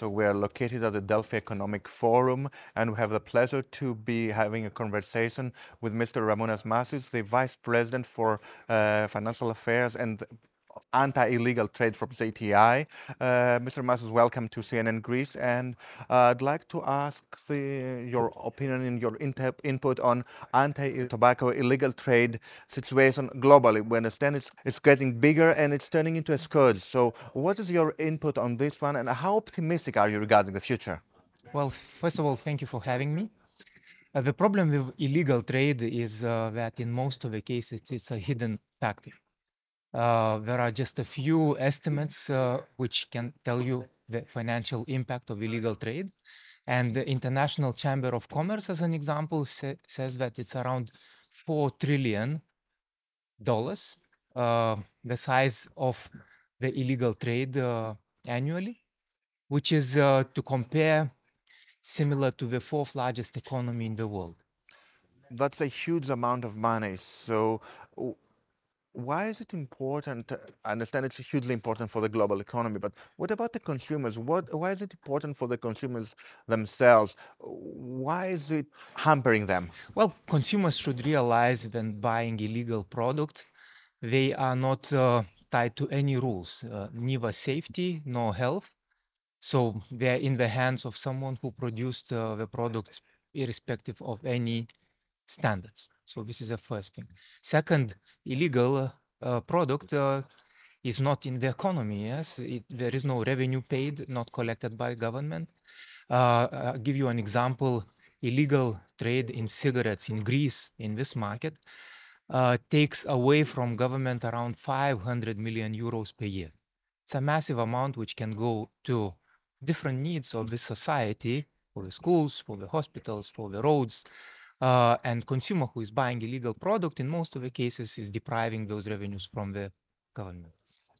So we are located at the Delphi Economic Forum, and we have the pleasure to be having a conversation with Mr. Ramunas Macius, the Vice President for uh, Financial Affairs and anti-illegal trade from JTI. Uh, Mr. Macius, welcome to CNN Greece, and uh, I'd like to ask the, your opinion and your input on anti-tobacco illegal trade situation globally. We understand it's, it's getting bigger and it's turning into a scourge. So what is your input on this one, and how optimistic are you regarding the future? Well, first of all, thank you for having me. Uh, the problem with illegal trade is uh, that in most of the cases it's a hidden factor. Uh, there are just a few estimates uh, which can tell you the financial impact of illegal trade. And the International Chamber of Commerce, as an example, sa says that it's around $4 trillion, uh, the size of the illegal trade uh, annually, which is uh, to compare similar to the fourth largest economy in the world. That's a huge amount of money. So why is it important? I understand it's hugely important for the global economy, but what about the consumers? What, why is it important for the consumers themselves? Why is it hampering them? Well, consumers should realize when buying illegal product, they are not uh, tied to any rules, uh, neither safety nor health. So they're in the hands of someone who produced uh, the product irrespective of any standards. So this is the first thing. Second, illegal uh, product uh, is not in the economy. Yes, it, there is no revenue paid, not collected by government. Uh, I'll give you an example. Illegal trade in cigarettes in Greece, in this market, uh, takes away from government around 500 million euros per year. It's a massive amount which can go to different needs of the society, for the schools, for the hospitals, for the roads, uh, and consumer who is buying illegal product in most of the cases is depriving those revenues from the government.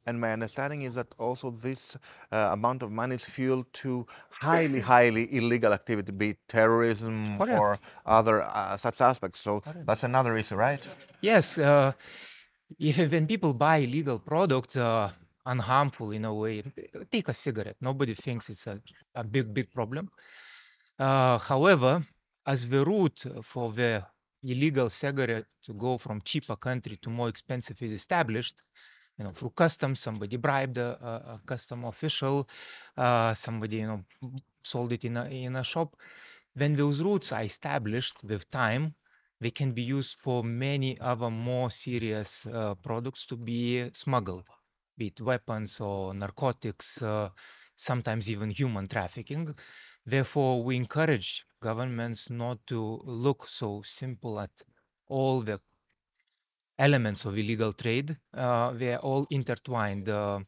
And my understanding is that also this uh, amount of money is fueled to highly, highly illegal activity, be it terrorism Correct. or other uh, such aspects. So Correct. that's another issue, right? Yes. Uh, if when people buy illegal product, uh, unharmful in a way, take a cigarette. Nobody thinks it's a, a big, big problem. Uh, however, as the route for the illegal cigarette to go from cheaper country to more expensive is established, you know, through customs, somebody bribed a, a, custom official, uh, somebody, you know, sold it in a, in a shop. When those routes are established with time, they can be used for many other more serious uh, products to be smuggled, be it weapons or narcotics, uh, sometimes even human trafficking. Therefore, we encourage governments not to look so simple at all the elements of illegal trade. Uh, they are all intertwined. Uh,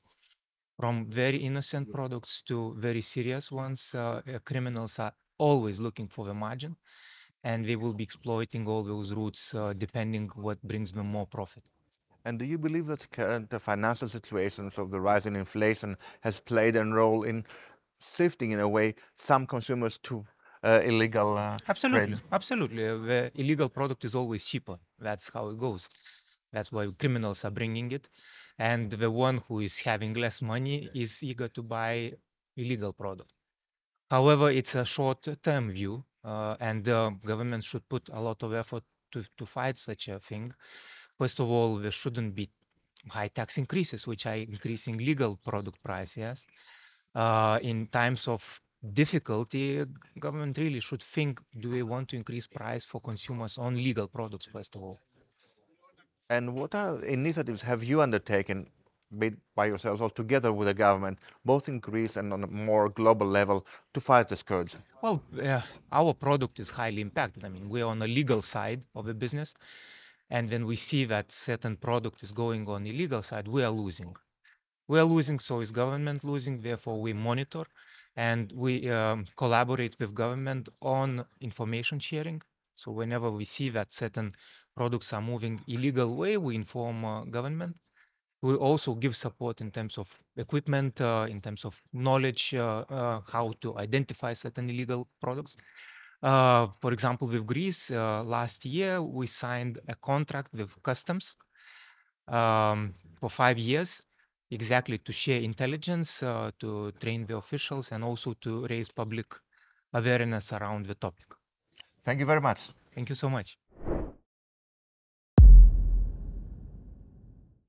from very innocent products to very serious ones, uh, criminals are always looking for the margin, and they will be exploiting all those routes uh, depending what brings them more profit. And do you believe that current financial situations of the rise in inflation has played a role in shifting in a way some consumers to uh, illegal uh, absolutely trade. absolutely the illegal product is always cheaper. That's how it goes. That's why criminals are bringing it. And the one who is having less money is eager to buy illegal product. However it's a short term view uh, and the government should put a lot of effort to, to fight such a thing. First of all there shouldn't be high tax increases which are increasing legal product price yes uh, in times of difficulty, government really should think, do we want to increase price for consumers on legal products, first of all? And what are initiatives have you undertaken by yourselves or together with the government, both in Greece and on a more global level, to fight the scourge? Well, uh, our product is highly impacted. I mean, we're on the legal side of the business. And when we see that certain product is going on the illegal side, we are losing we are losing, so is government losing. Therefore, we monitor and we um, collaborate with government on information sharing. So whenever we see that certain products are moving illegal way, we inform uh, government. We also give support in terms of equipment, uh, in terms of knowledge, uh, uh how to identify certain illegal products. Uh, for example, with Greece, uh, last year we signed a contract with customs um, for five years exactly to share intelligence, uh, to train the officials, and also to raise public awareness around the topic. Thank you very much. Thank you so much.